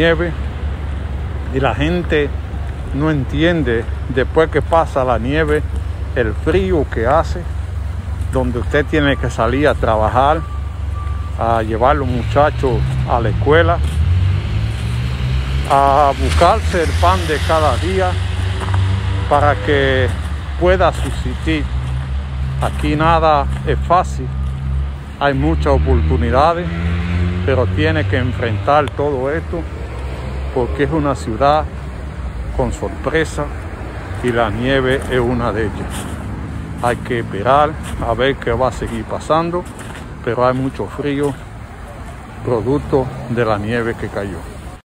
y la gente no entiende después que pasa la nieve el frío que hace, donde usted tiene que salir a trabajar, a llevar a los muchachos a la escuela, a buscarse el pan de cada día para que pueda subsistir. Aquí nada es fácil, hay muchas oportunidades, pero tiene que enfrentar todo esto porque es una ciudad con sorpresa y la nieve es una de ellas. Hay que esperar a ver qué va a seguir pasando, pero hay mucho frío producto de la nieve que cayó.